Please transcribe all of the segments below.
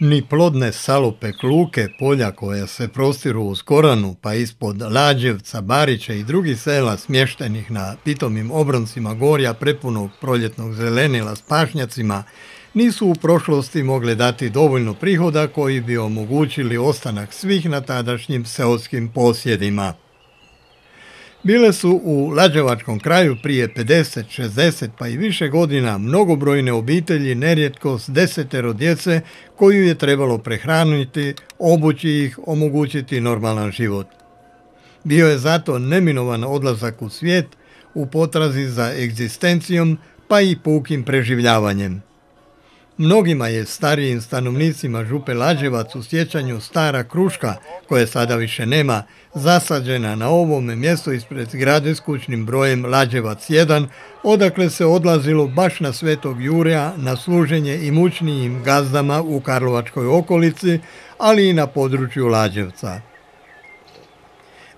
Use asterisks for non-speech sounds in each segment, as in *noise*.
Ni plodne salupe, kluke, polja koja se prostiru uz Koranu, pa ispod Lađevca, Barića i drugih sela smještenih na pitomim obroncima gorja prepunog proljetnog zelenila s pašnjacima, nisu u prošlosti mogle dati dovoljno prihoda koji bi omogućili ostanak svih na tadašnjim seoskim posjedima. Bile su u Lađevačkom kraju prije 50, 60 pa i više godina mnogobrojne obitelji, nerijetko s desetero djece koju je trebalo prehraniti, obući ih, omogućiti normalan život. Bio je zato neminovan odlazak u svijet u potrazi za egzistencijom pa i pukim preživljavanjem. Mnogima je starijim stanovnicima Župe Lađevac u sjećanju stara kruška, koje sada više nema, zasađena na ovome mjestu ispred zgrade s kućnim brojem Lađevac 1, odakle se odlazilo baš na Svetog Jurija na služenje i mučnijim gazdama u Karlovačkoj okolici, ali i na području Lađevca.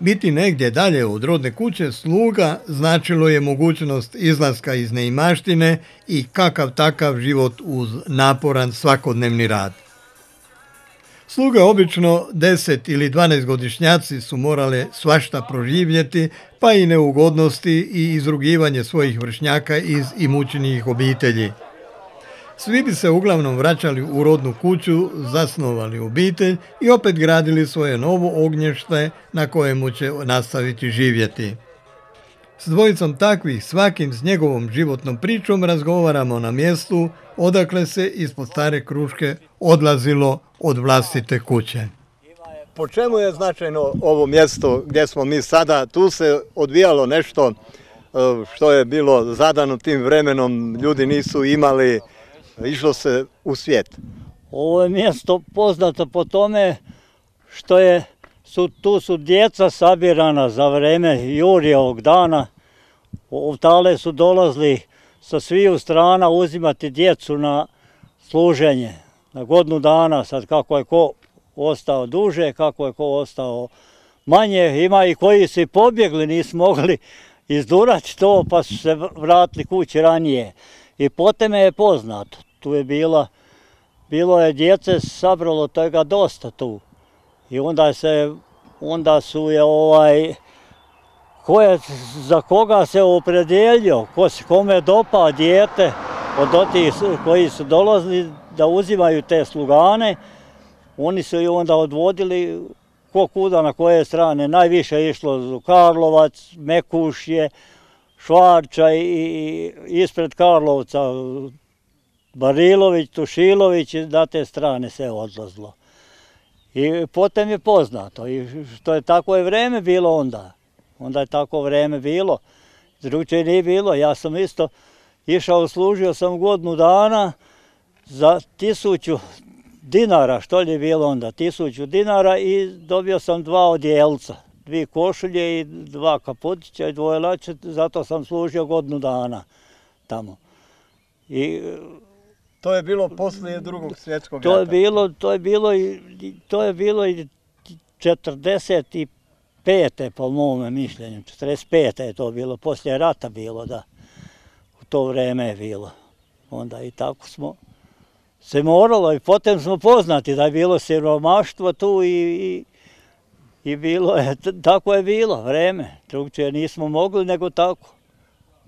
Biti negdje dalje od rodne kuće sluga značilo je mogućnost izlaska iz neimaštine i kakav takav život uz naporan svakodnevni rad. Sluga obično 10 ili 12 godišnjaci su morale svašta proživjeti, pa i neugodnosti i izrugivanje svojih vršnjaka iz imućnijih obitelji. Svi bi se uglavnom vraćali u rodnu kuću, zasnovali obitelj i opet gradili svoje novo ognješte na kojemu će nastaviti živjeti. S dvojicom takvih, svakim s njegovom životnom pričom razgovaramo na mjestu odakle se ispod stare kruške odlazilo od vlastite kuće. Po čemu je značajno ovo mjesto gdje smo mi sada? Tu se odvijalo nešto e, što je bilo zadano tim vremenom, ljudi nisu imali išlo se u svijet. Ovo je mjesto poznato po tome što je, su, tu su djeca sabirana za vreme Jurijevog dana. Ovtale su dolazili sa sviju strana uzimati djecu na služenje. Na godinu dana, sad kako je ko ostao duže, kako je ko ostao manje. Ima i koji su pobjegli, nisu mogli *laughs* izdurati to pa su se vratili kući ranije. I potem je poznato tu je bila, bilo je djece sabralo toga dosta tu. I onda se, onda su je ovaj, ko je, za koga se opredelio, ko se kome dopa dijete od otih koji su dolazili da uzimaju te slugane, oni su ju onda odvodili ko kuda na koje strane. Najviše je išlo Karlovac, Mekušje, Švarča i ispred Karlovca, Barilović, Tušilović, da te strane se odlazlo. I potem je poznato, i što je tako je vreme bilo onda. Onda je tako vreme bilo, drugčije nije bilo. Ja sam isto išao, služio sam godinu dana za tisuću dinara, što li je bilo onda, tisuću dinara i dobio sam dva odjelca, dvije košulje i dva kaputića i dvoje lače, zato sam služio godinu dana tamo. I to je bilo poslije drugog svjetskog to Je bilo, to je bilo i, to je bilo i 45. po mome mišljenju, 45. je to bilo, poslije rata bilo, da. U to vrijeme je bilo. Onda i tako smo se moralo i potem smo poznati da je bilo siromaštvo tu i, i, i bilo je, tako je bilo vreme. Drugčije nismo mogli nego tako.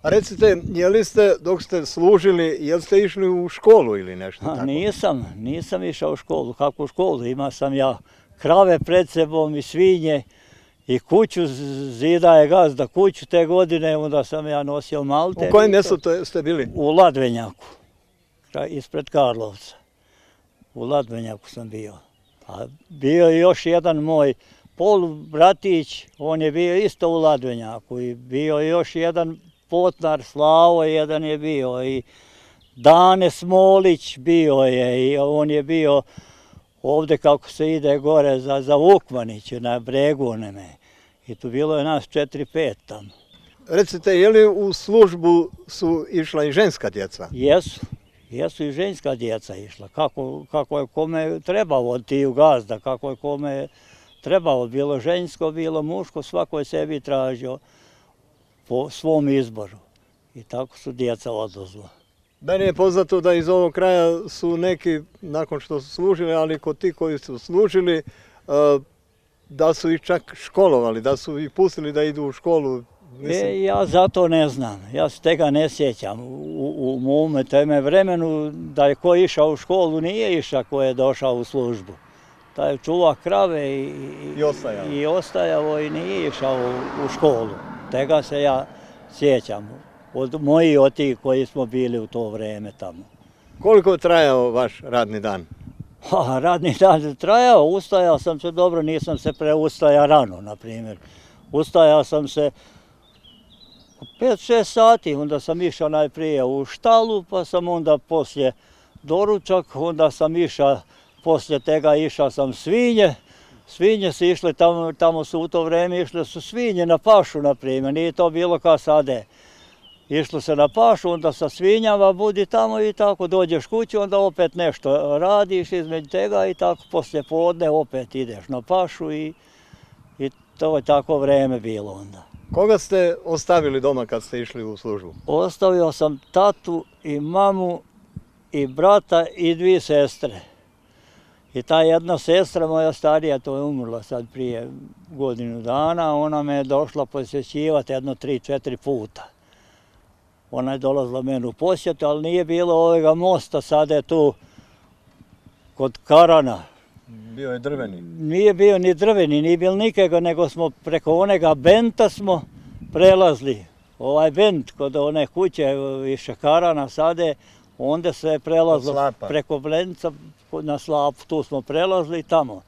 A recite, je li ste, dok ste služili, jel ste išli u školu ili nešto tako? Nisam, nisam išao u školu. Kako u školu? Ima sam ja krave pred sebom i svinje i kuću, zida je gazda kuću te godine, onda sam ja nosio malte. U kojem mjestu ste bili? U Ladvenjaku, ispred Karlovca. U Ladvenjaku sam bio. A bio je još jedan moj pol bratić, on je bio isto u Ladvenjaku i bio je još jedan Potnar Slavo jedan je bio i Dane Smolić bio je i on je bio ovdje kako se ide gore za, za Vukmaniću na bregu neme. I tu bilo je nas četiri, pet tamo. Recite, je li u službu su išla i ženska djeca? Jesu, jesu i ženska djeca išla. Kako, kako je kome trebalo od tiju gazda, kako je kome trebalo. Bilo žensko, bilo muško, svako je sebi tražio po svom izboru. I tako su djeca odlazila. Meni je poznato da iz ovog kraja su neki, nakon što su služili, ali kod ti koji su služili, e, da su ih čak školovali, da su ih pustili da idu u školu. E, ja zato ne znam, ja se tega ne sjećam. U, u mome teme vremenu da je ko išao u školu nije išao ko je došao u službu. Taj je čuva krave i, I ostajao. i ostajao i nije išao u, u školu. Tega se ja sjećam. Od moji od tih koji smo bili u to vreme tamo. Koliko je trajao vaš radni dan? Ha, radni dan je trajao, ustajao sam se dobro, nisam se preustaja rano, na primjer. Ustajao sam se 5-6 sati, onda sam išao najprije u štalu, pa sam onda poslije doručak, onda sam išao, poslije tega išao sam svinje, svinje su išle, tamo, tamo su u to vrijeme išle su svinje na pašu, na primjer, nije to bilo kao sade. Išlo se na pašu, onda sa svinjama budi tamo i tako dođeš kući, onda opet nešto radiš između tega i tako poslije podne opet ideš na pašu i, i to je tako vrijeme bilo onda. Koga ste ostavili doma kad ste išli u službu? Ostavio sam tatu i mamu i brata i dvije sestre. I ta jedna sestra moja starija, to je umrla sad prije godinu dana, ona me je došla posjećivati jedno tri, četiri puta. Ona je dolazila meni u posjetu, ali nije bilo ovega mosta, sada je tu kod Karana. Bio je drveni. Nije bio ni drveni, nije bilo nikega, nego smo preko onega benta smo prelazili. Ovaj bent kod one kuće više Karana sade, onda se je prelazilo preko Blenca na slapu, tu smo prelazili tamo.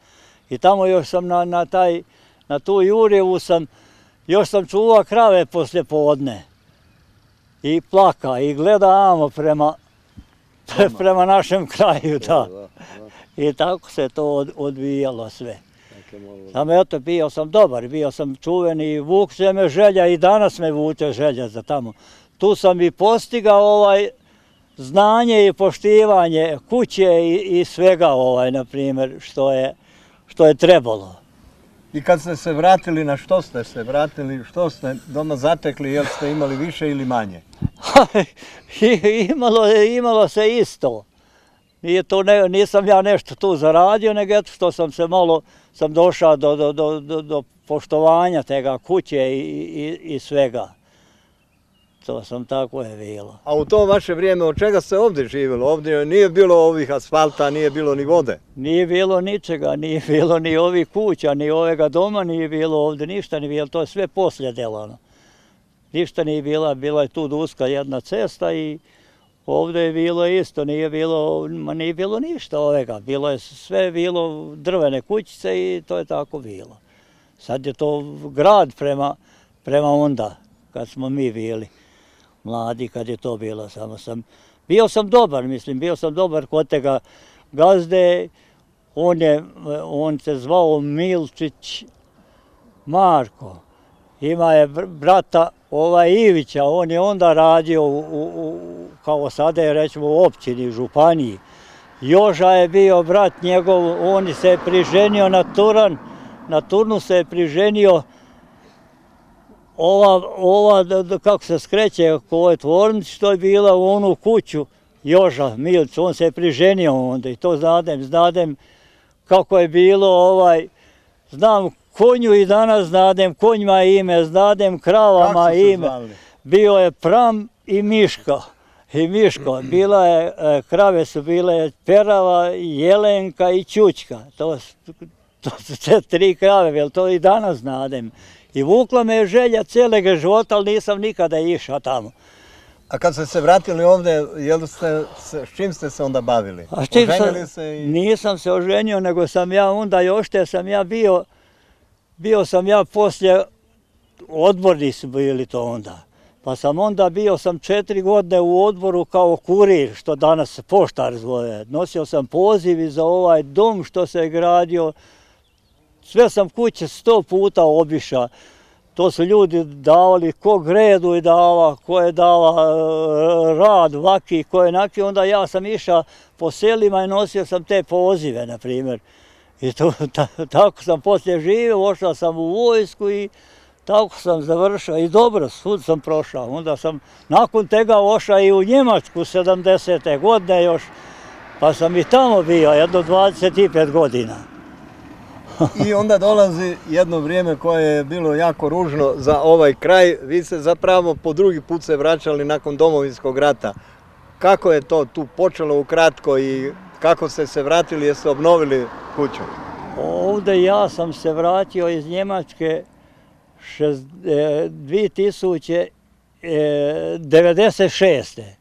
I tamo još sam na, na, taj, na tu Jurjevu sam, još sam čuvao krave poslije podne. I plaka i gleda amo prema, *laughs* prema našem kraju, da. I tako se to od- odvijalo sve. Samo eto, bio sam dobar, bio sam čuveni i vuk se me želja i danas me vuče želja za tamo. Tu sam i postigao ovaj znanje i poštivanje kuće i, i svega ovaj, na primjer, što je, što je trebalo. I kad ste se vratili, na što ste se vratili, što ste doma zatekli, jel ste imali više ili manje? *laughs* Imalo, se isto. Nije to ne, nisam ja nešto tu zaradio, nego eto što sam se malo, sam došao do, do, do, do, do poštovanja tega kuće i, i, i svega. To sam tako je bilo. A u to vaše vrijeme od čega ste ovdje živjeli? Ovdje nije bilo ovih asfalta, nije bilo ni vode. Nije bilo ničega, nije bilo ni ovih kuća, ni ovega doma, nije bilo ovdje ništa, nije bilo, to je sve poslije delano. Ništa nije bila, bila je tu uska jedna cesta i ovdje je bilo isto, nije bilo, ma nije bilo ništa ovega, bilo je sve bilo drvene kućice i to je tako bilo. Sad je to grad prema, prema onda, kad smo mi bili mladi, kad je to bilo, samo sam, bio sam dobar, mislim, bio sam dobar kod tega gazde, on je, on se zvao Milčić Marko, ima je br- brata ovaj Ivića, on je onda radio u, u, kao sada je recimo u općini, županiji. Joža je bio brat njegov, on se je priženio na Turan, na Turnu se je priženio ova, ova da- da kako se skreće ko ovoj tvornici, što je bila u onu kuću Joža Milic, on se je priženio onda i to znadem, znadem kako je bilo ovaj, znam konju i danas znadem, konjima ime, znadem kravama ime. zvali? Bio je Pram i Miško. I Miško, bila je, e, krave su bile Perava, Jelenka i Čučka. To, to su te tri krave, jel to i danas znadem. I vukla me je želja cijelega života, ali nisam nikada išao tamo. A kad ste se vratili ovdje, jel ste, se, s čim ste se onda bavili? A s čim sam- Oženili se i... Nisam se oženio, nego sam ja onda još te sam ja bio, bio sam ja poslije, odborni su bili to onda. Pa sam onda bio sam četiri godine u odboru kao kurir, što danas poštar zove. Nosio sam pozivi za ovaj dom što se je gradio. Sve sam kuće sto puta obišao. To su ljudi davali, ko gredu i dava, ko je dava e, rad, vaki, ko je naki, onda ja sam išao po selima i nosio sam te pozive, na primjer. I to, *laughs* ta- tako sam poslije živio, ošao sam u vojsku i Tako sam završao i dobro, svud sam prošao. Onda sam nakon tega ošao i u Njemačku 70. godine još, pa sam i tamo bio jedno 25 godina. I onda dolazi jedno vrijeme koje je bilo jako ružno za ovaj kraj. Vi se zapravo po drugi put se vraćali nakon domovinskog rata. Kako je to tu počelo ukratko i kako ste se vratili, jeste obnovili kuću? Ovdje ja sam se vratio iz Njemačke 2096. E,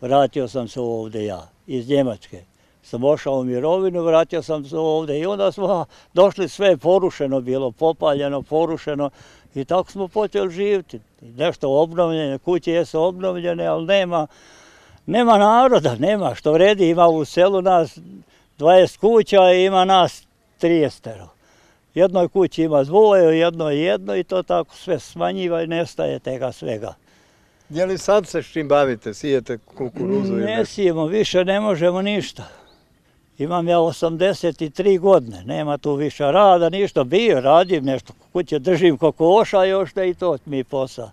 vratio sam se ovdje ja iz Njemačke. Sam ošao u mirovinu, vratio sam se ovdje i onda smo došli sve porušeno bilo, popaljeno, porušeno i tako smo počeli živjeti. Nešto obnovljene, kuće jesu obnovljene, ali nema, nema naroda, nema što vredi, ima u selu nas 20 kuća i ima nas 30 jednoj kući ima dvoje, jednoj jedno i to tako sve smanjiva i nestaje tega svega. Je li sad se s čim bavite? Sijete kukuruzu? Ne sijemo, više ne možemo ništa. Imam ja 83 godine, nema tu više rada, ništa. Bio, radim nešto, kuće držim kokoša još da i to mi posao.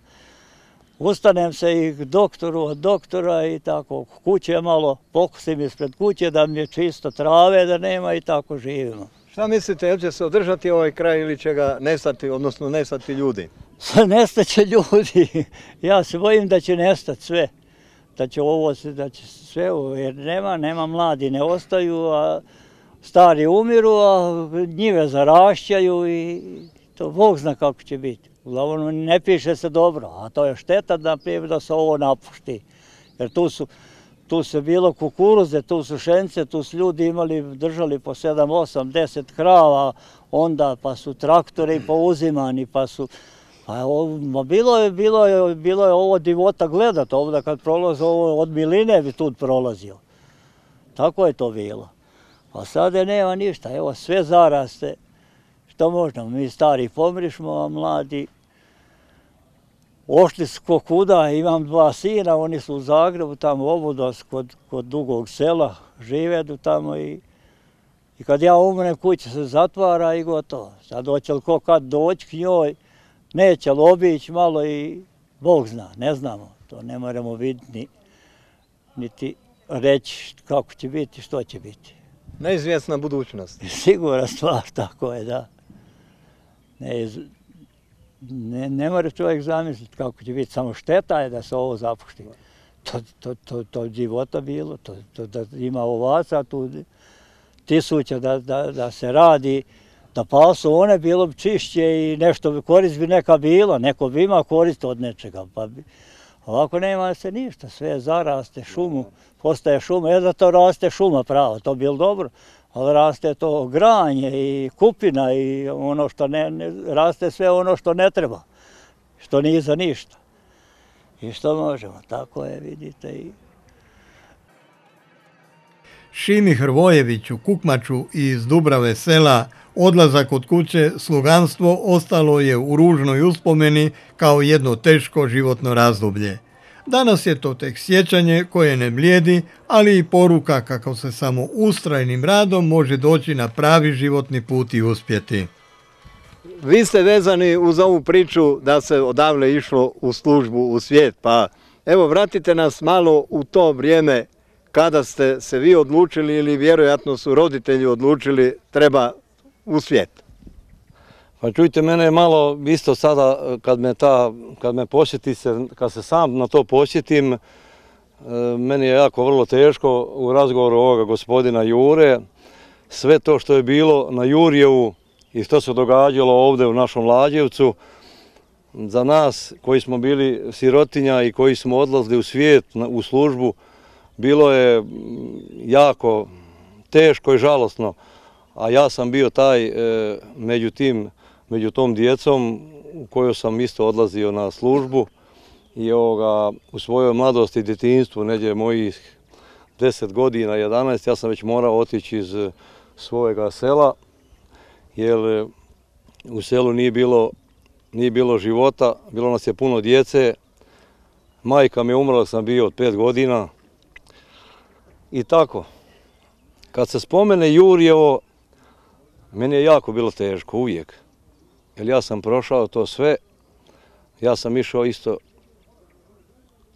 Ustanem se i doktoru od doktora i tako, kuće malo pokusim ispred kuće da mi je čisto trave, da nema i tako živimo. Šta mislite, jel će se održati ovaj kraj ili će ga nestati, odnosno nestati ljudi? *laughs* Nestaće ljudi. *laughs* Ja se bojim da će nestati sve. Da će ovo, da će sve, jer nema, nema mladi, ne ostaju, a stari umiru, a njive zarašćaju i to Bog zna kako će biti. Uglavnom ne piše se dobro, a to je šteta da, da se ovo napušti. Jer tu su, tu su bilo kukuruze, tu su šence, tu su ljudi imali, držali po 7, 8, 10 krava, onda pa su traktori pouzimani, pa su... Pa bilo je, bilo je, bilo je ovo divota gledat ovdje kad prolazi ovo od miline bi tu prolazio. Tako je to bilo. A sada nema ništa, evo sve zaraste. Što možemo, mi stari pomrišmo, a mladi Ošli smo kuda, imam dva sina, oni su u Zagrebu, tamo obudos kod, kod Dugog sela, žive tamo i, i kad ja umrem kuća se zatvara i gotovo. Sad hoće li ko kad doći k njoj, neće li obići malo i Bog zna, ne znamo, to ne moramo vidjeti niti reći kako će biti, što će biti. Neizvjesna budućnost. *laughs* Sigura stvar, tako je, da. Ne, ne, čovjek zamisliti kako će biti, samo šteta je da se ovo zapušti. To, to, to, to života bilo, to, to, da ima ovaca tu tisuća da, da, da se radi, da pasu one bilo bi čišće i nešto korist bi neka bila, neko bi imao korist od nečega. Pa bi, ovako nema se ništa, sve zaraste šumu, postaje šuma, je da to raste šuma pravo, to bilo dobro ali raste to granje i kupina i ono što ne, raste sve ono što ne treba, što nije za ništa. I što možemo, tako je, vidite. I... Šimi Hrvojević u Kukmaču iz Dubrave sela odlazak od kuće, sluganstvo ostalo je u ružnoj uspomeni kao jedno teško životno razdoblje. Danas je to tek sjećanje koje ne blijedi, ali i poruka kako se samo ustrajnim radom može doći na pravi životni put i uspjeti. Vi ste vezani uz ovu priču da se odavle išlo u službu u svijet, pa evo vratite nas malo u to vrijeme kada ste se vi odlučili ili vjerojatno su roditelji odlučili treba u svijet. Pa čujte, mene je malo isto sada e, kad me, ta, kad me posjeti se, kad se sam na to posjetim, e, meni je jako vrlo teško u razgovoru ovoga gospodina Jure. Sve to što je bilo na Jurjevu i što se događalo ovdje u našom Lađevcu, za nas koji smo bili sirotinja i koji smo odlazili u svijet, u službu, bilo je jako teško i žalosno. A ja sam bio taj e, među tim među tom djecom u kojoj sam isto odlazio na službu i u svojoj mladosti i djetinstvu, neđe mojih 10 godina, 11, ja sam već morao otići iz svojega sela, jer e, u selu nije bilo, nije bilo života, bilo nas je puno djece, majka mi je umrla, sam bio od 5 godina i tako. Kad se spomene Jurjevo, meni je jako bilo teško, uvijek jer ja sam prošao to sve ja sam išao isto,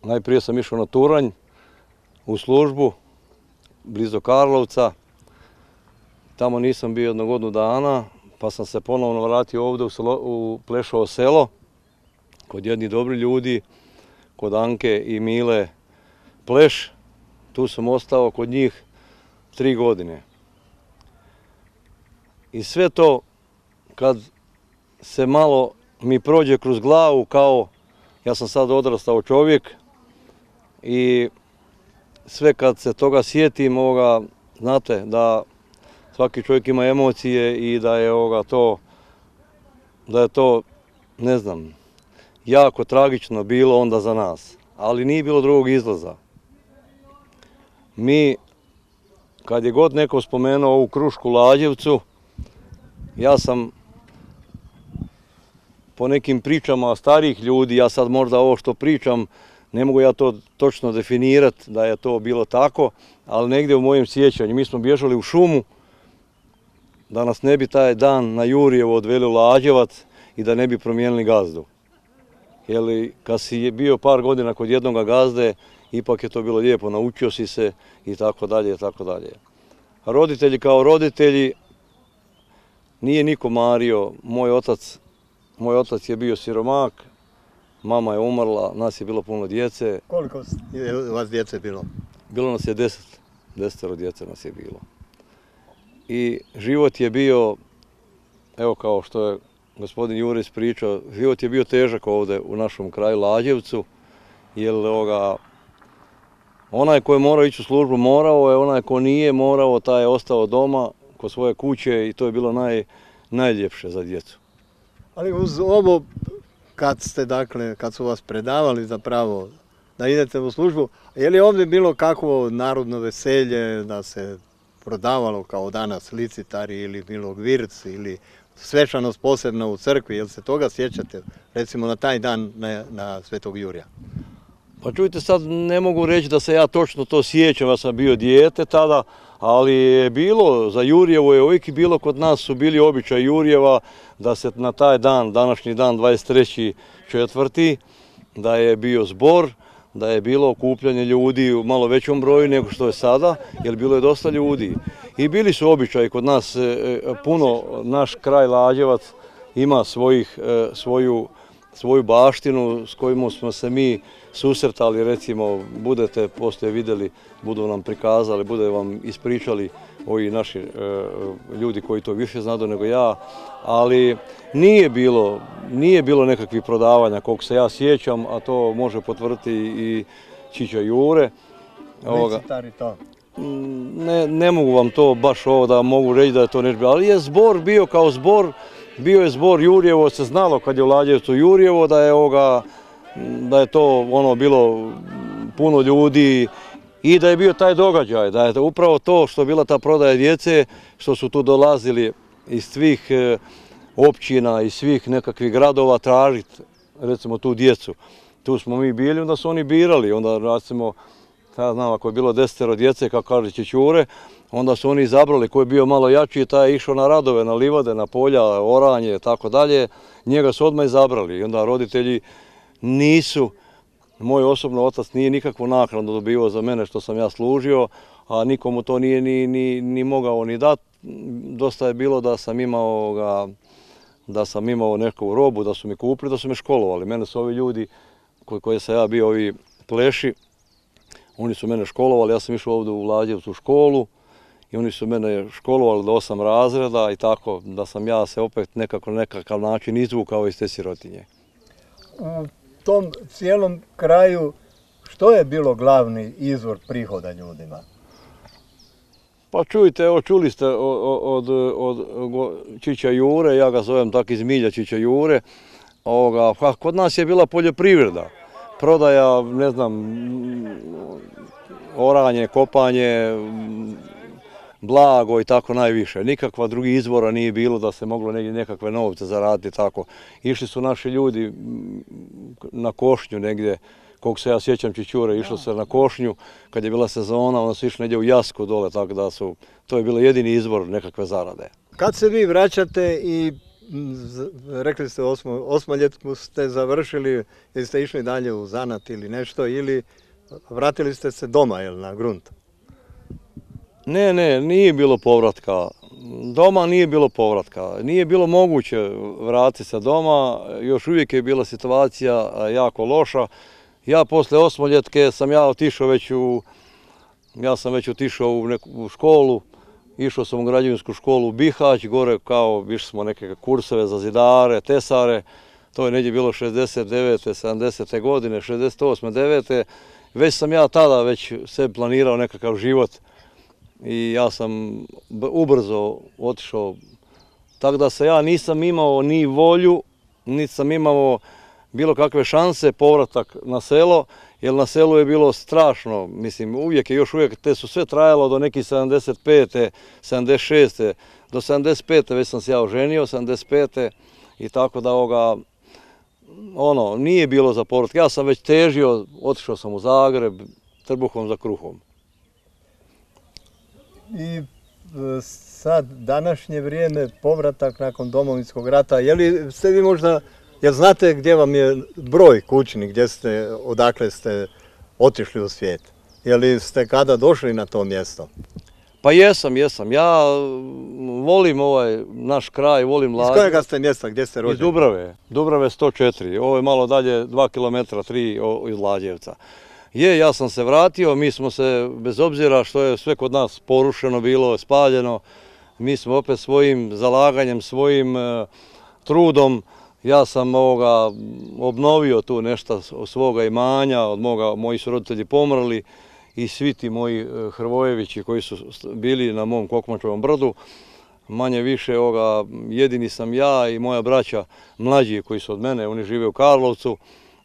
najprije sam išao na Turanj u službu, blizu Karlovca. Tamo nisam bio jednog godinu dana, pa sam se ponovno vratio ovdje u, Plešovo selo, kod jednih dobri ljudi, kod Anke i Mile Pleš. Tu sam ostao kod njih tri godine. I sve to kad se malo mi prođe kroz glavu kao ja sam sad odrastao čovjek i sve kad se toga sjetim, ovoga, znate da svaki čovjek ima emocije i da je ovoga to, da je to, ne znam, jako tragično bilo onda za nas, ali nije bilo drugog izlaza. Mi, kad je god neko spomenuo ovu krušku Lađevcu, ja sam po nekim pričama starih ljudi, ja sad možda ovo što pričam, ne mogu ja to točno definirati da je to bilo tako, ali negdje u mojem sjećanju, mi smo bježali u šumu, da nas ne bi taj dan na Jurijevo odveli u Lađevac i da ne bi promijenili gazdu. Jer kad si bio par godina kod jednoga gazde, ipak je to bilo lijepo, naučio si se i tako dalje i tako dalje. Roditelji kao roditelji, nije niko mario, moj otac, moj otac je bio siromak, mama je umrla, nas je bilo puno djece. Koliko je vas djece bilo? Bilo nas je deset, desetero djece nas je bilo. I život je bio, evo kao što je gospodin Juris pričao, život je bio težak ovdje u našem kraju Lađevcu, jer ovoga, onaj ko je morao ići u službu morao je, onaj ko nije morao, taj je ostao doma kod svoje kuće i to je bilo naj, najljepše za djecu. Ali uz ovo, kad ste, dakle, kad su vas predavali zapravo da idete u službu, je li ovdje bilo kakvo narodno veselje da se prodavalo kao danas licitari ili bilo gvirci ili svečanost posebno u crkvi, jel se toga sjećate recimo na taj dan na, na Svetog Jurija? Pa čujte, sad ne mogu reći da se ja točno to sjećam, ja sam bio dijete tada, ali je bilo, za Jurjevo je uvijek bilo kod nas su bili običaj Jurjeva da se na taj dan, današnji dan 23. četvrti, da je bio zbor, da je bilo okupljanje ljudi u malo većom broju nego što je sada, jer bilo je dosta ljudi. I bili su običaji kod nas, e, e, puno, naš kraj Lađevac ima e, svoju, svoju baštinu s kojom smo se mi susretali, recimo, budete poslije vidjeli, budu nam prikazali, bude vam ispričali ovi naši ljudi koji to više znadu nego ja, ali nije bilo, nije bilo nekakvih prodavanja, koliko se ja sjećam, a to može potvrditi i Čića Jure. to? Mm, ne, ne mogu vam to baš ovo da mogu reći da je to nešto ali je zbor bio kao zbor, bio je zbor Jurjevo, se znalo kad je u Lađevcu Jurjevo da je ovoga, da je to ono bilo puno ljudi i da je bio taj događaj, da je upravo to što je bila ta prodaja djece, što su tu dolazili iz svih e, općina, iz svih nekakvih gradova tražiti recimo tu djecu. Tu smo mi bili, onda su oni birali, onda recimo ja znam, ako je bilo desetero djece, kako kaže Čićure, onda su oni izabrali koji je bio malo jači, taj je išao na radove, na livade, na polja, oranje, tako dalje. Njega su odmah izabrali onda roditelji nisu, moj osobno otac nije nikakvu naknadu dobivao za mene što sam ja služio, a nikomu to nije ni, ni, ni mogao ni dati. Dosta je bilo da sam imao da sam imao neku robu, da su mi kupili, da su me školovali. Mene su ovi ljudi koji, koji sam ja bio, ovi pleši, oni su mene školovali, ja sam išao ovdje u Lađevcu u školu i oni su mene školovali do osam razreda i tako da sam ja se opet nekako nekakav način izvukao iz te sirotinje. Tom cijelom kraju što je bilo glavni izvor prihoda ljudima? Pa čujte, evo čuli ste od, od, Čića Jure, ja ga zovem tako iz Milja Čića Jure, ovoga, pa kod nas je bila poljoprivreda prodaja, ne znam, oranje, kopanje, blago i tako najviše. Nikakva drugi izvora nije bilo da se moglo negdje nekakve novce zaraditi tako. Išli su naši ljudi na košnju negdje, koliko se ja sjećam Čićure, išlo se na košnju, kad je bila sezona, onda su išli negdje u Jasku dole, tako da su, to je bilo jedini izvor nekakve zarade. Kad se vi vraćate i rekli ste osmo, osmoljetku ste završili, ili ste išli dalje u zanat ili nešto, ili vratili ste se doma, jel, na grunt? Ne, ne, nije bilo povratka. Doma nije bilo povratka. Nije bilo moguće vratiti se doma. Još uvijek je bila situacija jako loša. Ja posle osmoljetke sam ja otišao već u, ja sam već otišao u neku školu. Išao sam u građevinsku školu u Bihać, gore kao išli smo neke kurseve za zidare, tesare. To je negdje bilo 69. 70. godine, 68. 9. Već sam ja tada već sve planirao nekakav život i ja sam ubrzo otišao. Tako da se ja nisam imao ni volju, niti imao bilo kakve šanse povratak na selo, jer na selu je bilo strašno, mislim uvijek je još uvijek, te su sve trajalo do nekih 75. 76. Do 75. već sam se ja oženio, 75. i tako da ovoga, ono, nije bilo za povratak. Ja sam već težio, otišao sam u Zagreb, trbuhom za kruhom. I e, sad, današnje vrijeme, povratak nakon domovinskog rata, je li ste vi možda, jel znate gdje vam je broj kućni, gdje ste, odakle ste otišli u svijet? Je li ste kada došli na to mjesto? Pa jesam, jesam. Ja volim ovaj naš kraj, volim Iz Lađe. kojega ste mjesta, gdje ste Iz rođeni? Dubrave. Dubrave 104. Ovo je malo dalje 2 km 3 o- iz Lađevca. Je, ja sam se vratio, mi smo se, bez obzira što je sve kod nas porušeno bilo, spaljeno, mi smo opet svojim zalaganjem, svojim e, trudom, ja sam obnovio tu nešto od svoga imanja, od moga, moji su roditelji pomrli i svi ti moji e, Hrvojevići koji su bili na mom Kokmačevom brdu, manje više jedini sam ja i moja braća mlađi koji su od mene, oni žive u Karlovcu,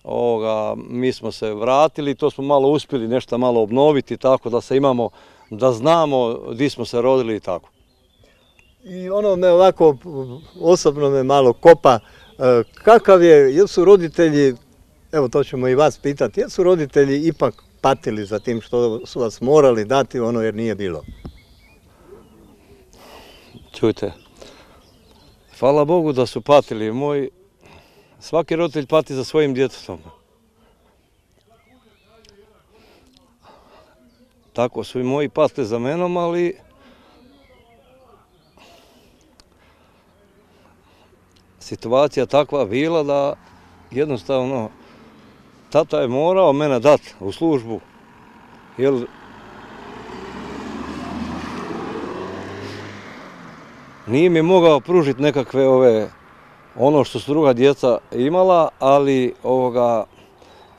ovoga, mi smo se vratili, to smo malo uspjeli nešto malo obnoviti tako da se imamo, da znamo di smo se rodili i tako. I ono me ovako, osobno me malo kopa, e, kakav je, jel su roditelji, evo to ćemo i vas pitati, jel su roditelji ipak patili za tim što su vas morali dati ono jer nije bilo? Čujte, hvala Bogu da su patili. Moj, svaki roditelj pati za svojim djetetom. Tako su i moji patili za menom, ali situacija takva bila da jednostavno tata je morao mene dat u službu, jer nije mi mogao pružiti nekakve ove, ono što su druga djeca imala, ali ovoga,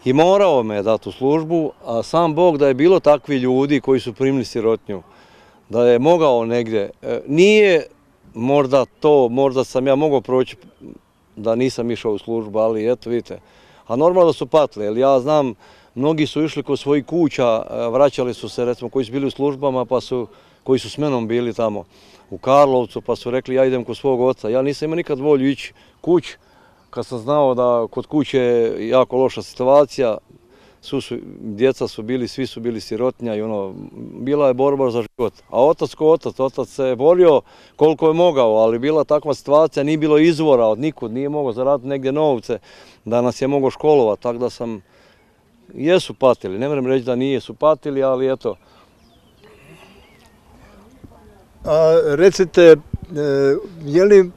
i morao me dati u službu, a sam Bog da je bilo takvi ljudi koji su primili sirotnju, da je mogao negdje, e, nije možda to, možda sam ja mogao proći da nisam išao u službu, ali eto vidite. A normalno da su patili, jer ja znam, mnogi su išli kod svojih kuća, e, vraćali su se, recimo, koji su bili u službama, pa su, koji su s menom bili tamo u Karlovcu, pa su rekli ja idem kod svog oca. Ja nisam imao nikad volju ići kuć, kad sam znao da kod kuće je jako loša situacija, djeca su bili, svi su bili sirotnja i ono, bila je borba za život. A otac ko otac, otac se borio koliko je mogao, ali bila takva situacija, nije bilo izvora od nikud, nije mogao zaraditi negdje novce, da nas je mogao školovati, tako da sam, jesu patili, ne moram reći da nije su patili, ali eto, recite, e, je li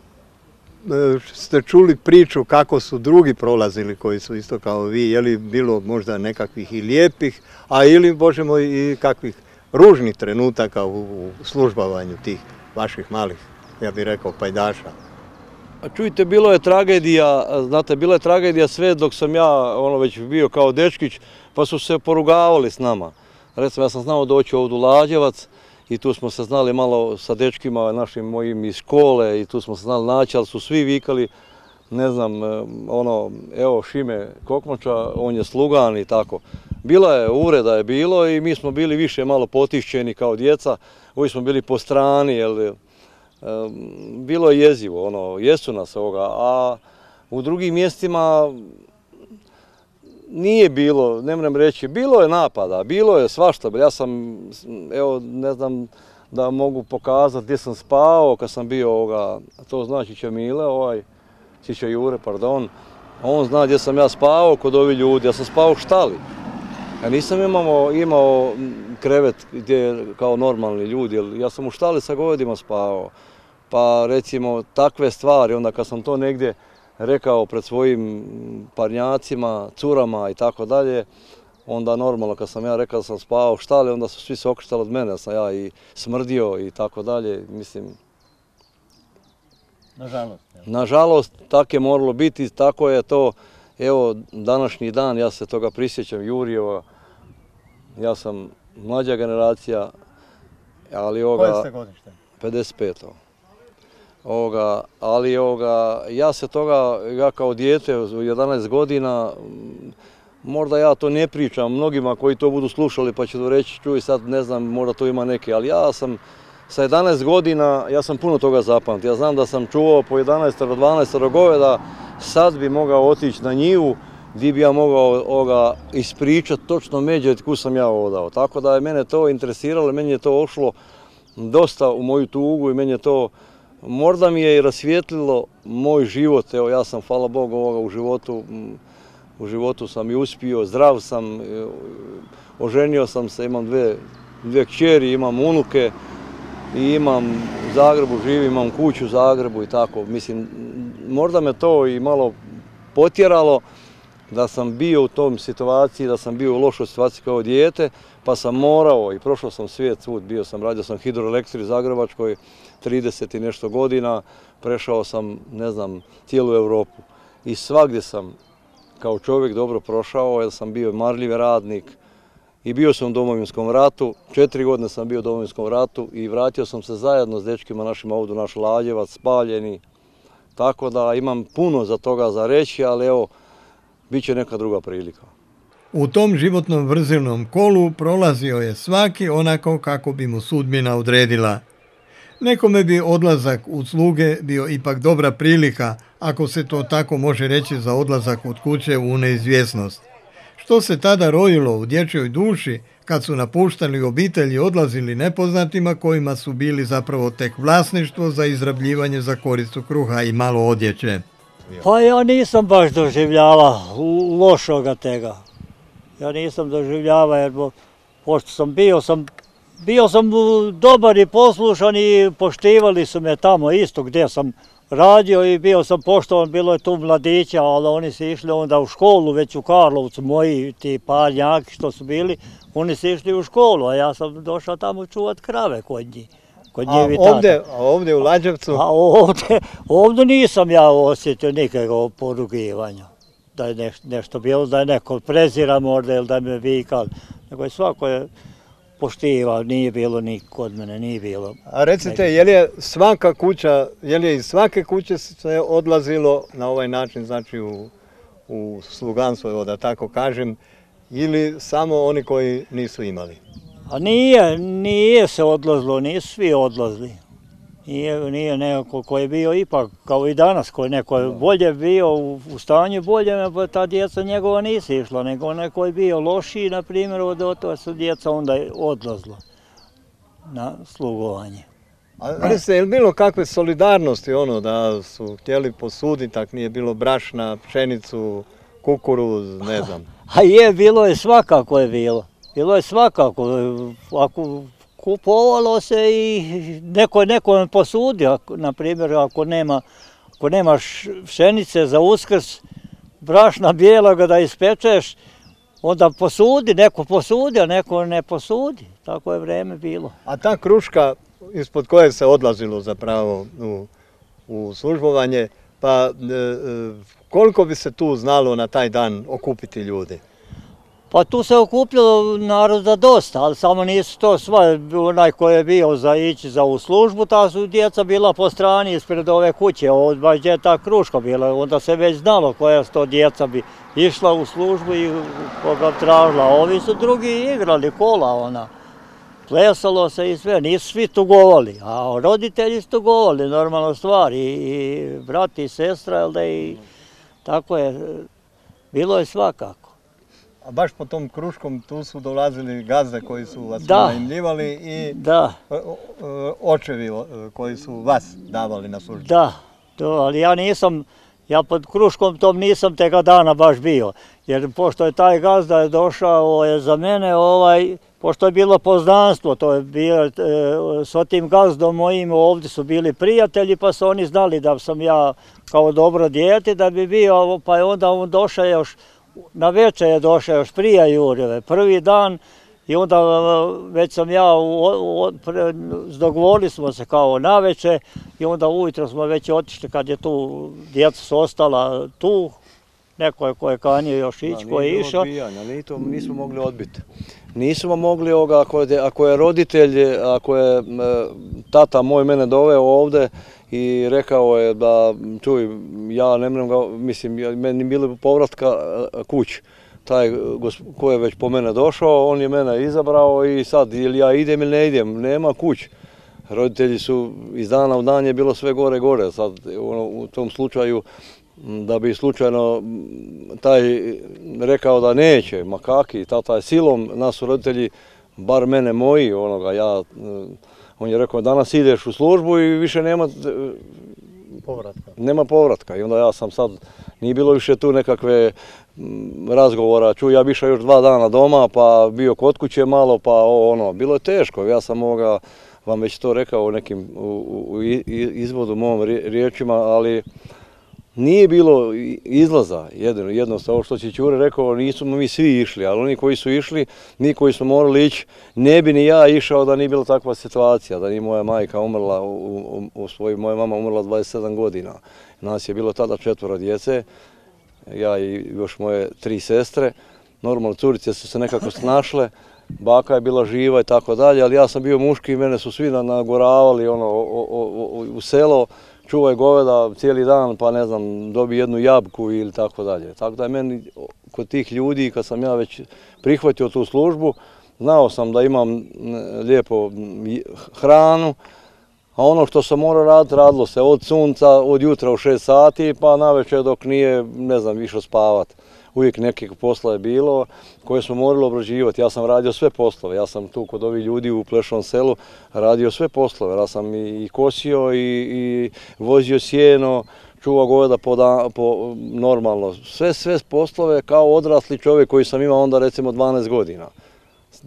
ste čuli priču kako su drugi prolazili koji su isto kao vi, je li bilo možda nekakvih i lijepih, a ili možemo i kakvih ružnih trenutaka u, službavanju tih vaših malih, ja bih rekao, pajdaša? A čujte, bilo je tragedija, znate, bila je tragedija sve dok sam ja ono već bio kao dečkić, pa su se porugavali s nama. Recimo, ja sam znao doći ovdje u Lađevac i tu smo se znali malo sa dečkima našim mojim iz škole i tu smo se znali naći, ali su svi vikali, ne znam, e, ono, evo Šime Kokmača, on je slugan i tako. Bila je uvreda je bilo i mi smo bili više malo potišćeni kao djeca, ovi smo bili po strani, jel, bilo je jezivo, ono, jesu nas ovoga, a u drugim mjestima nije bilo, ne moram reći, bilo je napada, bilo je svašta, ja sam, evo, ne znam, da mogu pokazati gdje sam spao kad sam bio ovoga, to znači Čemile, ovaj, Čića Jure, pardon, on zna gdje sam ja spao kod ovih ljudi, ja sam spao u štali. Ja nisam imao, imao krevet gdje kao normalni ljudi, ja sam u štali sa govedima spao. Pa recimo takve stvari, onda kad sam to negdje rekao pred svojim parnjacima, curama i tako dalje, onda normalno kad sam ja rekao da sam spao u štali, onda su svi se okretali od mene, da sam ja i smrdio i tako dalje, mislim. Nažalost. Nažalost, tako je moralo biti, tako je to, evo, današnji dan, ja se toga prisjećam, Jurijeva, ja sam mlađa generacija, ali ovoga... Koje ste godište? 55. Ali ja se toga, ja kao dijete u 11 godina, možda ja to ne pričam mnogima koji to budu slušali pa će reći, čuj sad ne znam, možda to ima neke, ali ja sam sa 11 godina, ja sam puno toga zapamtio. Ja znam da sam čuvao po 11 do 12 goveda, sad bi mogao otići na njivu, gdje bi ja mogao ovoga ispričati točno među kud sam ja odao. Tako da je mene to interesiralo, meni je to ošlo dosta u moju tugu i meni je to, možda mi je i rasvijetlilo moj život. Evo ja sam, hvala Bogu, ovoga u životu, u životu sam i uspio, zdrav sam, e, oženio sam se, imam dve, dvije kćeri, imam unuke i imam u Zagrebu, živim, imam kuću u Zagrebu i tako. Mislim, možda me to i malo potjeralo, da sam bio u tom situaciji, da sam bio u lošoj situaciji kao dijete, pa sam morao i prošao sam svijet svud, bio sam, radio sam hidroelektri Zagrebačkoj 30 i nešto godina, prešao sam, ne znam, cijelu Europu. I svagdje sam kao čovjek dobro prošao, jer sam bio marljiv radnik. I bio sam u domovinskom ratu, četiri godine sam bio u domovinskom ratu i vratio sam se zajedno s dečkima našim ovdje naš Lađevac, spaljeni, tako da imam puno za toga za reći, ali evo, bit će neka druga prilika. U tom životnom vrzilnom kolu prolazio je svaki onako kako bi mu sudbina odredila. Nekome bi odlazak u sluge bio ipak dobra prilika, ako se to tako može reći za odlazak od kuće u neizvjesnost. Što se tada rojilo u dječjoj duši kad su napuštali obitelji odlazili nepoznatima kojima su bili zapravo tek vlasništvo za izrabljivanje za koristu kruha i malo odjeće. Pa ja nisam baš doživljava lošoga tega. Ja nisam doživljava jer pošto sam bio sam bio sam dobar i poslušan i poštivali su me tamo isto gdje sam radio i bio sam poštovan, bilo je tu mladića, ali oni su išli onda u školu, već u Karlovcu, moji ti parnjaki što su bili, oni su išli u školu, a ja sam došao tamo čuvat krave kod njih. Kod a, ovdje, a ovdje u Lađevcu? A ovdje, ovdje nisam ja osjetio nikakvog porugivanja. Da je nešto bilo, da je neko prezira možda ili da me vikali. Nego je svako je poštiva, nije bilo ni kod mene, nije bilo. A recite, je li je svaka kuća, je li je iz svake kuće se odlazilo na ovaj način, znači u, u sluganstvo, da tako kažem, ili samo oni koji nisu imali? A nije, nije se odlazilo, nisu svi odlazili. Nije, nije neko ko je bio ipak, kao i danas, koji neko je bolje bio u, stanju bolje, pa ta djeca njegova nisu išla, nego neko je bio lošiji, na primjer, od toga su djeca onda odlazila na slugovanje. A se, je li bilo kakve solidarnosti ono da su htjeli posuditi, tak nije bilo brašna, pšenicu, kukuruz, ne *laughs* znam? A je, bilo je svakako je bilo. Bilo je svakako, ako kupovalo se i neko neko posudi, na primjer ako nema, ako nemaš pšenice za uskrs, brašna bijeloga da ispečeš, onda posudi, neko posudi, a neko ne posudi. Tako je vrijeme bilo. A ta kruška ispod koje se odlazilo zapravo u, u službovanje, pa e, e, koliko bi se tu znalo na taj dan okupiti ljudi? Pa tu se okupljalo naroda dosta, ali samo nisu to sva, onaj koji je bio za ići za u službu, ta su djeca bila po strani ispred ove kuće, ovdje baš ta kruška bila, onda se već znalo koja to djeca bi išla u službu i koga tražila, ovi su drugi igrali kola ona. Plesalo se i sve, nisu svi tugovali, a roditelji su tugovali, normalno stvar, i, i brat i sestra, jel da i tako je, bilo je svakako. A baš po tom kruškom tu su dolazili gazde koji su vas Da. najmljivali i Da, e, e, očevi koji su vas davali na službu. da, to, ali ja nisam, ja pod kruškom tom nisam tega dana baš bio. Jer pošto je taj gazda je došao je za mene, ovaj, pošto je bilo poznanstvo, to je bilo, e, s tim gazdom mojim ovdje su bili prijatelji, pa su oni znali da sam ja kao dobro dijete, da bi bio, pa je onda on došao još, na večer je došao još prije Jurjeve, prvi dan, i onda e, već sam ja, u, u- pre- dogovorili smo se kao naveče i onda ujutro smo već otišli kad je tu, djeca su ostala tu, neko je ko je kanio još ići, ko je išao. Nismo mogli odbiti. Nismo mogli ovoga, ako je, ako je roditelj, ako je m, tata moj mene doveo ovdje i rekao je da, čuj, ja ne mrem ga, mislim, meni bilo povratka e, kući. Taj ko je već po mene došao, on je mene izabrao i sad, ili ja idem ili ne idem, nema kuć. Roditelji su, iz dana u dan je bilo sve gore gore, sad ono, u tom slučaju da bi slučajno taj rekao da neće, ma kaki, tata je silom, nas su roditelji, bar mene moji, onoga, ja, on je rekao danas ideš u službu i više nema, Povratka. nema povratka. I onda ja sam sad, nije bilo više tu nekakve razgovora, čuj ja bi išao još dva dana doma, pa bio kod kuće malo, pa ono, bilo je teško. Ja sam ovoga, vam već to rekao u nekim u, u- u izvodu mom ri- riječima, ali nije bilo izlaza, jedino, jednostavno, što će Ćure rekao, nismo mi svi išli, ali oni koji su išli, mi koji smo morali ići, ne bi ni ja išao da nije bila takva situacija, da nije moja majka umrla, u, u, u moja mama umrla 27 godina. Nas je bilo tada četvoro djece, ja i još moje tri sestre. Normalno curice su se nekako snašle, baka je bila živa i tako dalje, ali ja sam bio muški i mene su svi na- nagoravali ono, u selo, čuvaj goveda cijeli dan pa ne znam, dobi jednu jabku ili tako dalje. Tako da je meni kod tih ljudi kad sam ja već prihvatio tu službu, znao sam da imam lijepo hranu, a ono što sam morao raditi, radilo se od sunca, od jutra u 6 sati pa navečer dok nije, ne znam, išao spavat. Uvijek nekih posla je bilo koje smo morali obrađivati. Ja sam radio sve poslove. Ja sam tu kod ovih ljudi u Plešnom selu radio sve poslove. Ja sam i, i kosio i, i vozio sjeno, čuvao goveda po, da- po normalno. Sve, sve poslove kao odrasli čovjek koji sam imao onda recimo 12 godina.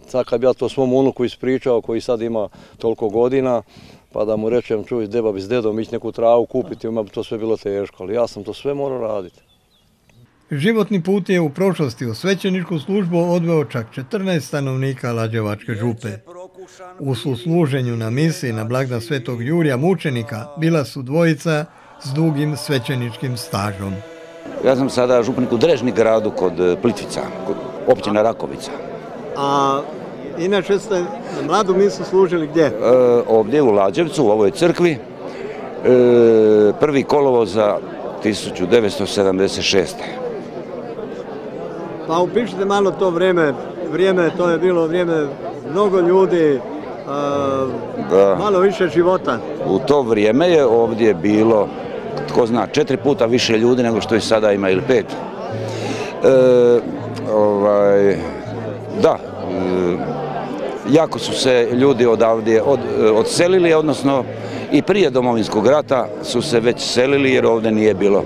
Sad kad bi ja to svom unuku ispričao koji sad ima toliko godina, pa da mu rečem čuj deba bi s dedom ići neku travu kupiti, ima bi to sve bilo teško, ali ja sam to sve morao raditi. Životni put je u prošlosti u svećeničku službu odveo čak 14 stanovnika Lađevačke župe. U susluženju na misi na blagdan Svetog Jurija mučenika bila su dvojica s dugim svećeničkim stažom. Ja sam sada županik u Drežni gradu kod e, Plitvica, kod općina Rakovica. A inače ste mladu misu služili gdje? E, ovdje u Lađevcu, u ovoj crkvi, e, prvi kolovo za 1976. Pa upišite malo to vrijeme, vrijeme, to je bilo vrijeme mnogo ljudi, a, Da. malo više života. U to vrijeme je ovdje bilo, tko zna, četiri puta više ljudi nego što ih sada ima ili pet. E, ovaj, da, e, jako su se ljudi odavdje od, e, odselili, odnosno i prije domovinskog rata su se već selili jer ovdje nije bilo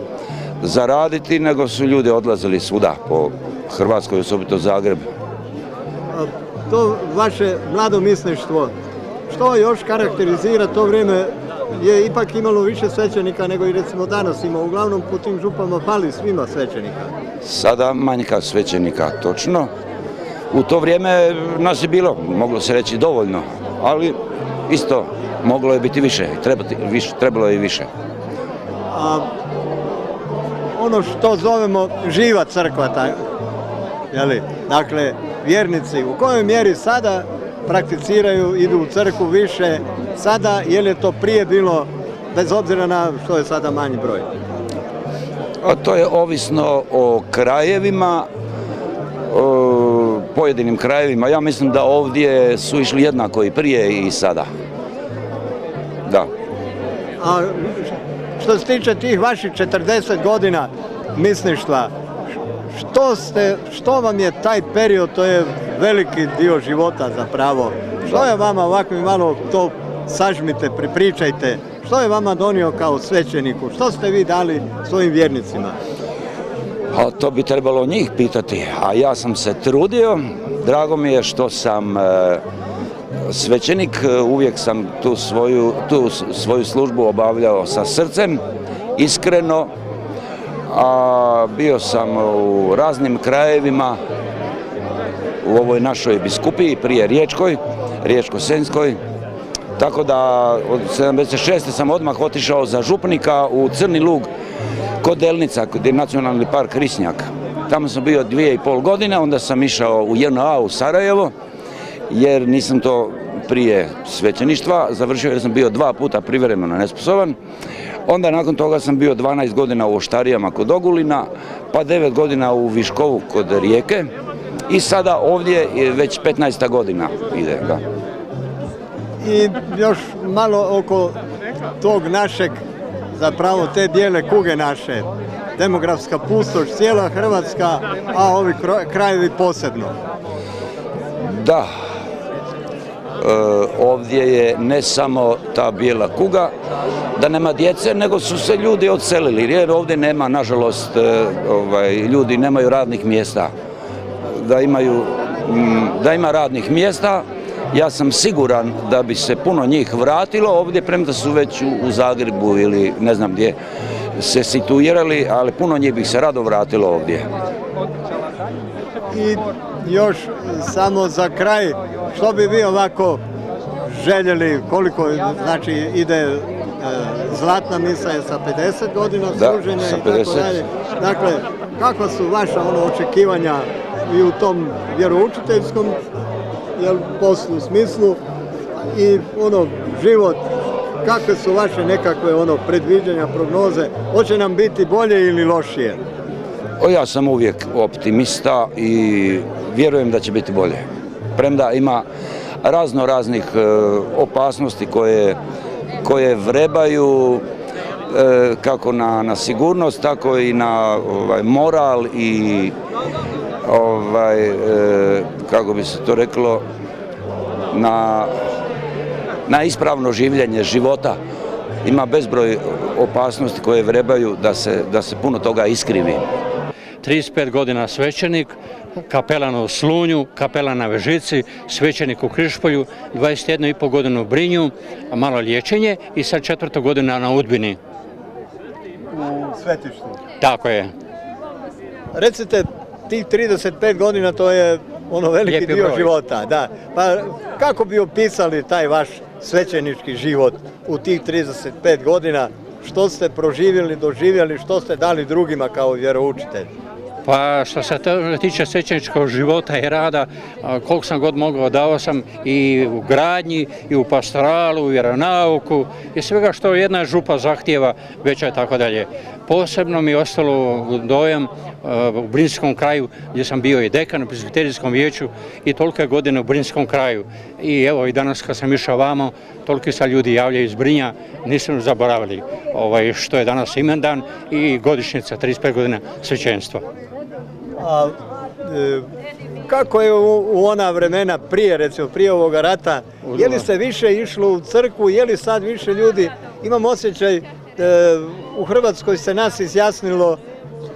zaraditi, nego su ljudi odlazili svuda po Hrvatskoj, osobito Zagreb. To vaše mladomisništvo, što još karakterizira to vrijeme je ipak imalo više svećenika nego i recimo danas ima. Uglavnom po tim župama fali svima svećenika. Sada manjka svećenika, točno. U to vrijeme nas je bilo, moglo se reći dovoljno, ali isto moglo je biti više, trebalo je i više. A ono što zovemo živa crkva, ta, jeli? dakle vjernici u kojoj mjeri sada prakticiraju, idu u crkvu više, sada je li to prije bilo, bez obzira na što je sada manji broj? A to je ovisno o krajevima, o pojedinim krajevima. Ja mislim da ovdje su išli jednako i prije i sada. Da. A što se tiče tih vaših 40 godina misništva, što, ste, što vam je taj period, to je veliki dio života zapravo. Što je vama ovako malo to sažmite, pripričajte. Što je vama donio kao svećeniku? Što ste vi dali svojim vjernicima? A to bi trebalo njih pitati, a ja sam se trudio. Drago mi je što sam e, svećenik, e, uvijek sam tu svoju, tu svoju službu obavljao sa srcem, iskreno, a bio sam u raznim krajevima u ovoj našoj biskupiji, prije Riječkoj, Riječko-Senskoj, tako da od 76. sam odmah otišao za župnika u Crni Lug kod Delnica, gdje je nacionalni park Risnjak. Tamo sam bio dvije i pol godine, onda sam išao u JNA u Sarajevo, jer nisam to prije svećeništva završio jer sam bio dva puta privremeno nesposoban. Onda nakon toga sam bio 12 godina u Oštarijama kod Ogulina, pa 9 godina u Viškovu kod Rijeke i sada ovdje je već 15 godina ide. Da. I još malo oko tog našeg, zapravo te bijele kuge naše, demografska pustoš, cijela Hrvatska, a ovi krajevi posebno. Da, ovdje je ne samo ta bijela kuga, da nema djece, nego su se ljudi odselili, jer ovdje nema, nažalost, e, ovaj, ljudi nemaju radnih mjesta. Da mm, da ima radnih mjesta, ja sam siguran da bi se puno njih vratilo ovdje, premda su već u Zagrebu ili ne znam gdje se situirali, ali puno njih bi se rado vratilo ovdje. I još samo za kraj, što bi vi ovako željeli, koliko znači ide e, zlatna misa je sa 50 godina služenja i tako 50. dalje. Dakle, kako su vaša ono očekivanja i u tom vjeroučiteljskom jel, poslu, smislu i ono život, kakve su vaše nekakve ono predviđanja, prognoze, hoće nam biti bolje ili lošije? O, ja sam uvijek optimista i vjerujem da će biti bolje. Premda ima razno raznih e, opasnosti koje, koje vrebaju e, kako na, sigurnost, tako i na ovaj, moral i ovaj, e, kako bi se to reklo, na, ispravno življenje života. Ima bezbroj opasnosti koje vrebaju da se puno toga iskrivi. 35 godina svećenik, kapelan u Slunju, kapelan na Vežici, svećenik u Krišpolju, 21 i pol godinu u Brinju, malo liječenje i sad četvrtu godina na Udbini. U svetištu. Tako je. Recite, tih 35 godina to je ono veliki Lijepi dio broj. života, da. Pa kako bi opisali taj vaš svećenički život u tih 35 godina? Što ste proživjeli, doživjeli, što ste dali drugima kao vjeroučitelj? Pa što se tiče svećeničkog života i rada, koliko sam god mogao dao sam i u gradnji, i u pastoralu, u vjeronauku i svega što jedna župa zahtjeva, već i tako dalje. Posebno mi je ostalo dojam u Brinskom kraju gdje sam bio i dekan u presbiterijskom vijeću i tolike godine u Brinskom kraju. I evo i danas kad sam išao vamo, toliki se ljudi javljaju iz Brinja, nisam zaboravili ovaj, što je danas imendan i godišnjica 35 godina svećenstva. A e, kako je u, ona vremena prije, recimo prije ovoga rata, je li se više išlo u crkvu, je li sad više ljudi, imam osjećaj, e, u Hrvatskoj se nas izjasnilo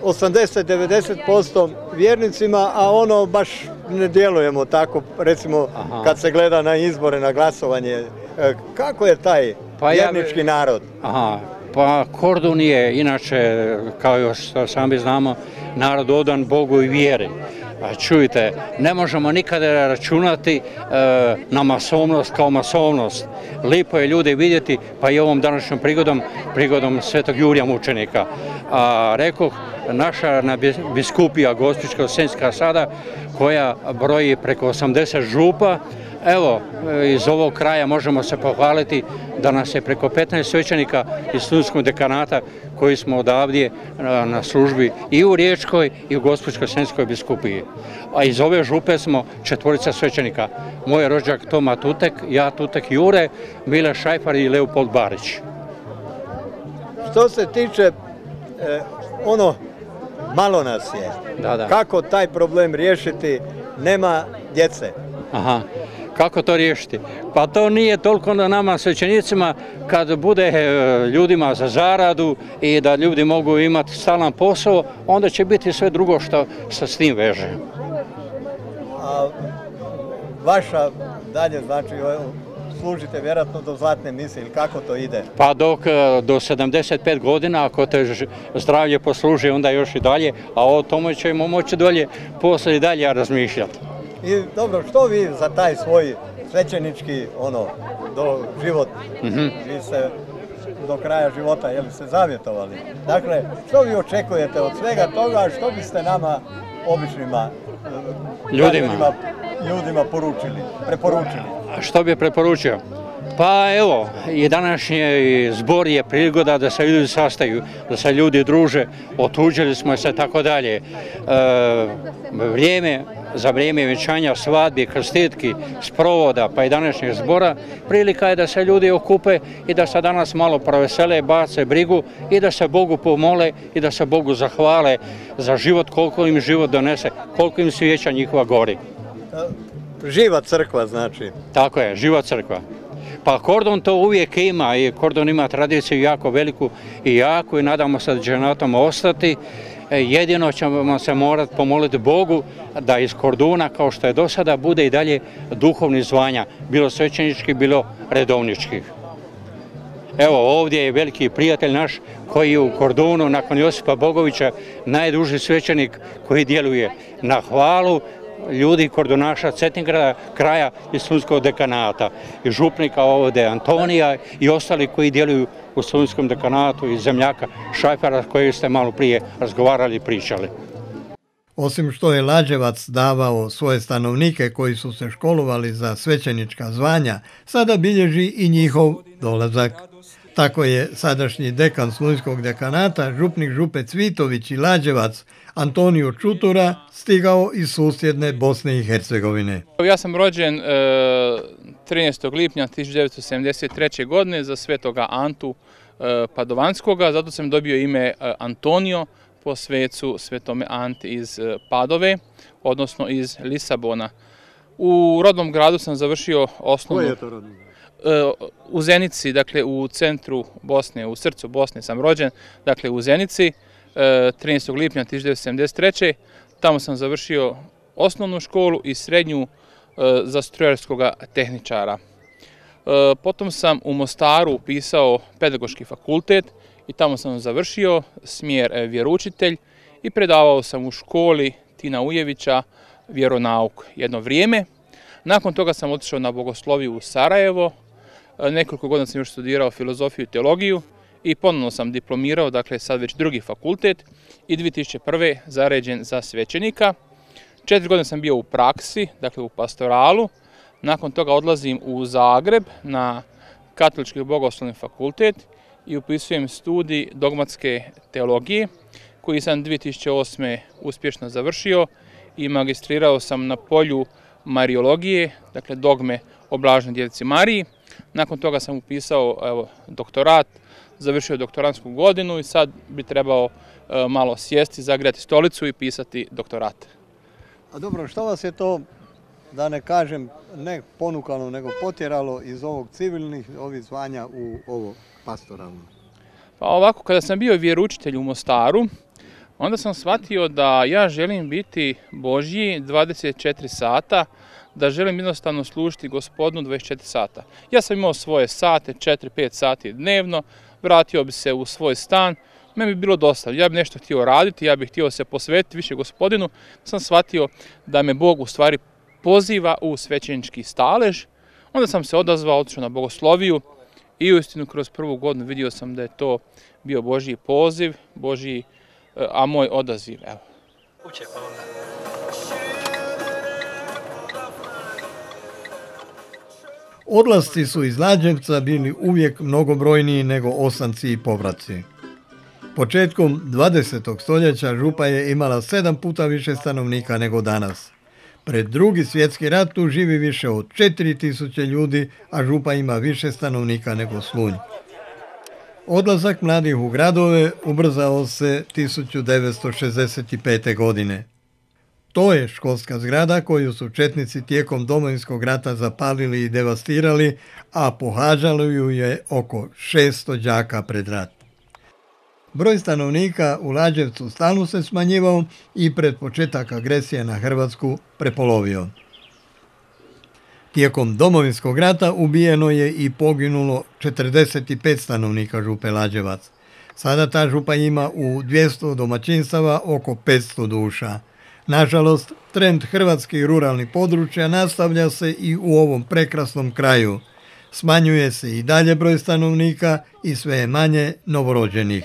80-90% vjernicima, a ono baš ne djelujemo tako, recimo Aha. kad se gleda na izbore, na glasovanje. E, kako je taj Pa ja bi- vjernički narod? Aha, pa Kordun je inače, kao što sami znamo, narod odan Bogu i vjeri. A čujte, ne možemo nikada računati e, na masovnost kao masovnost. Lipo je ljude vidjeti, pa i ovom današnjom prigodom, prigodom Svetog Jurija mučenika. A rekoh, naša na bis- biskupija Gospičko senjska sada, koja broji preko 80 župa, Evo, iz ovog kraja možemo se pohvaliti da nas je preko 15 svećenika iz studentskog dekanata koji smo odavdje e, na službi i u Riječkoj i u Gospičkoj senjskoj biskupiji. A iz ove župe smo četvorica svećenika. Moj rođak Toma Tutek, ja Tutek Jure, Mile Šajfar i Leopold Barić. Što se tiče e, ono malo nas je. Da, da. Kako taj problem riješiti? Nema djece. Aha. Kako to riješiti? Pa to nije toliko na nama svećenicima kad bude e, ljudima za zaradu i da ljudi mogu imati stalan posao, onda će biti sve drugo što se s tim veže. A vaša dalje, znači, služite vjerojatno do zlatne mise ili kako to ide? Pa dok e, do 75 godina, ako te zdravlje posluži, onda još i dalje, a o tome ćemo moći dolje poslije i dalje razmišljati. I dobro, što vi za taj svoj svećenički ono, do život, vi ste do kraja života, je li se zavjetovali? Dakle, što vi očekujete od svega toga, što biste nama, običnima e, Ljudima. građanima, ljudima poručili, preporučili? A što bi preporučio? Pa evo, i današnji zbor je prigoda da se ljudi sastaju, da se ljudi druže, otuđili smo se tako dalje. E, vrijeme, za vrijeme vjenčanja, svadbi, krstitki, sprovoda pa i današnjeg zbora, prilika je da se ljudi okupe i da se danas malo provesele, bace brigu i da se Bogu pomole i da se Bogu zahvale za život, koliko im život donese, koliko im svijeća njihova gori. Živa crkva, znači. Tako je, živa crkva. Pa Kordon to uvijek ima i Kordon ima tradiciju jako veliku i jaku i nadamo se da će na tom ostati. E, Jedino ćemo se morati pomoliti Bogu da iz Korduna, kao što je do sada, bude i dalje duhovnih zvanja, bilo svećeničkih, bilo redovničkih. Evo ovdje je veliki prijatelj naš koji je u Kordunu nakon Josipa Bogovića najduži svećenik koji djeluje na hvalu ljudi kordonaša Cetingrada, kraja i Slunskog dekanata i župnika ovdje Antonija i ostali koji djeluju u Slunskom dekanatu i zemljaka Šajfara koji ste malo prije razgovarali i pričali. Osim što je Lađevac davao svoje stanovnike koji su se školovali za svećenička zvanja, sada bilježi i njihov dolazak. Tako je sadašnji dekan Slunjskog dekanata, župnik Župe Cvitović i Lađevac, Antonio Čutura, stigao iz susjedne Bosne i Hercegovine. Ja sam rođen e, 13. lipnja 1973. godine za svetoga Antu e, Padovanskoga, zato sam dobio ime e, Antonio po svecu svetome Anti iz e, Padove, odnosno iz Lisabona. U rodnom gradu sam završio osnovnu... to rodno? E, u Zenici, dakle u centru Bosne, u srcu Bosne sam rođen, dakle u Zenici, e, 13. lipnja 1973. Tamo sam završio osnovnu školu i srednju e, za strojarskog tehničara. E, Potom sam u Mostaru upisao pedagoški fakultet i tamo sam završio smjer e, vjeroučitelj i predavao sam u školi Tina Ujevića vjeronauk jedno vrijeme. Nakon toga sam otišao na bogosloviju u Sarajevo, E, nekoliko godina sam još studirao filozofiju i teologiju i ponovno sam diplomirao, dakle sad već drugi fakultet i 2001. zaređen za svećenika. Četiri godine sam bio u praksi, dakle u pastoralu. Nakon toga odlazim u Zagreb na katolički bogoslovni fakultet i upisujem studij dogmatske teologije koji sam 2008. uspješno završio i magistrirao sam na polju mariologije, dakle dogme o blažnoj djevici Mariji. Nakon toga sam upisao evo, doktorat, završio doktoransku godinu i sad bi trebao e, malo sjesti, zagrijati stolicu i pisati doktorat. A dobro, što vas je to, da ne kažem, ne ponukalo, nego potjeralo iz ovog civilnih ovih zvanja u ovo pastoralno? Pa ovako, kada sam bio vjeručitelj u Mostaru, onda sam shvatio da ja želim biti Božji 24 sata, da želim jednostavno služiti gospodinu 24 sata. Ja sam imao svoje sate, 4-5 sati dnevno, vratio bi se u svoj stan, meni bi bilo dosta. Ja bih nešto htio raditi, ja bih htio se posvetiti više gospodinu. Sam shvatio da me Bog u stvari poziva u svećenički stalež. Onda sam se odazvao, otišao na bogosloviju i uistinu kroz prvu godinu vidio sam da je to bio Božji poziv, Božji, e, a moj odaziv. Evo. Odlasci su iz Lađevca bili uvijek mnogobrojniji nego osanci i povraci. Početkom 20. stoljeća župa je imala sedam puta više stanovnika nego danas. Pred drugi svjetski rat tu živi više od 4000 ljudi, a župa ima više stanovnika nego Slunj. Odlazak mladih u gradove ubrzao se 1965. godine. To je školska zgrada koju su četnici tijekom domovinskog rata zapalili i devastirali, a pohađalo ju je oko 600 đaka pred rat. Broj stanovnika u Lađevcu stalno se smanjivao i pred početak agresije na Hrvatsku prepolovio. Tijekom domovinskog rata ubijeno je i poginulo 45 stanovnika župe Lađevac. Sada ta župa ima u 200 domaćinstava oko 500 duša. Nažalost, trend hrvatskih ruralnih područja nastavlja se i u ovom prekrasnom kraju. Smanjuje se i dalje broj stanovnika i sve je manje novorođenih.